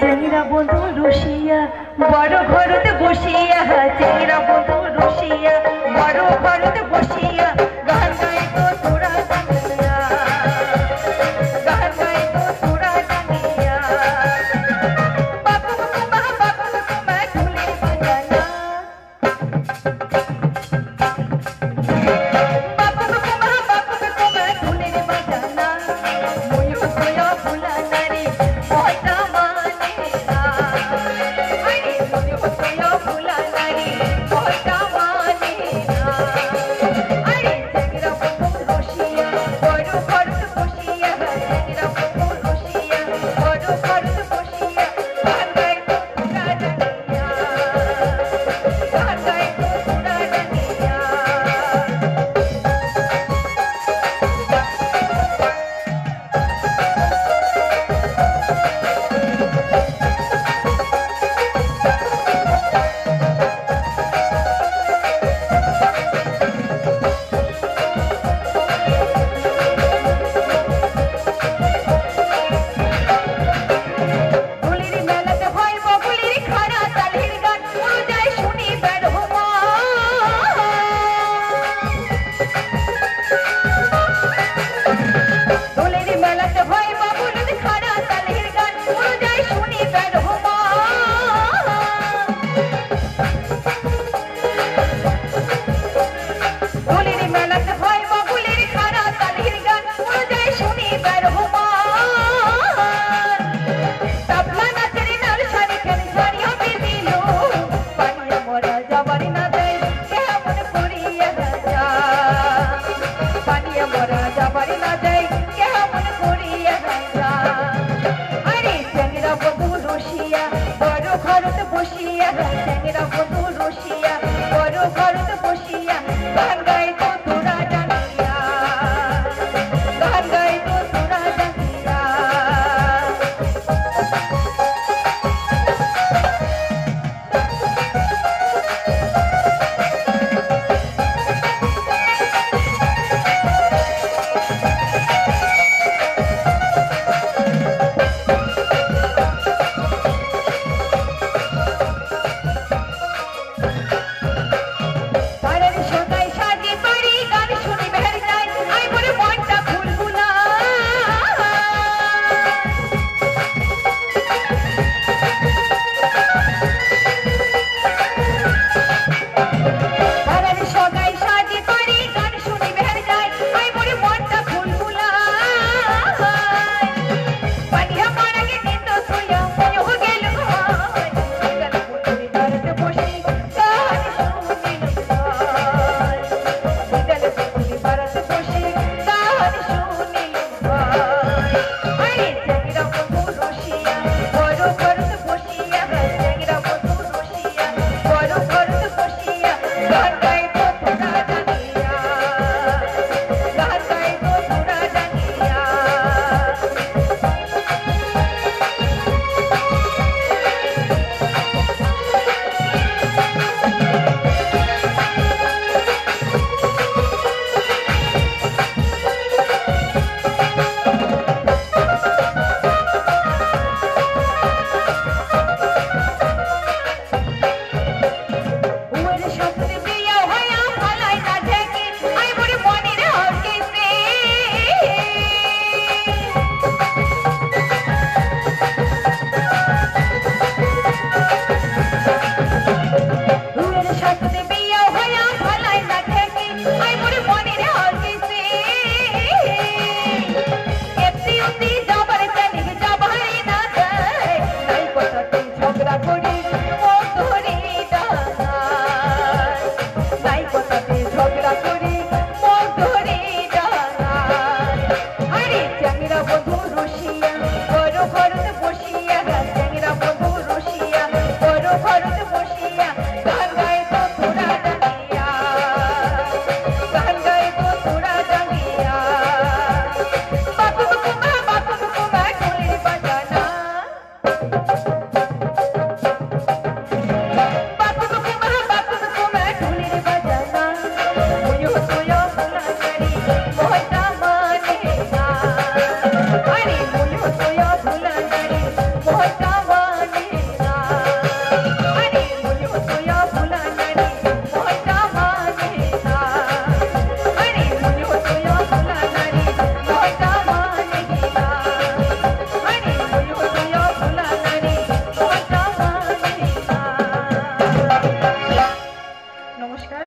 চেংরা বন্ধু রসিয়া বড় ঘরতে বসিয়া চেংরা বন্ধু রসিয়া বড় ঘরতে বসিয়া গান গাই তো তোরা সঙ্গিয়া গান গাই তো তোরা সঙ্গিয়া বাপু বাপু মা ঝুলে জানা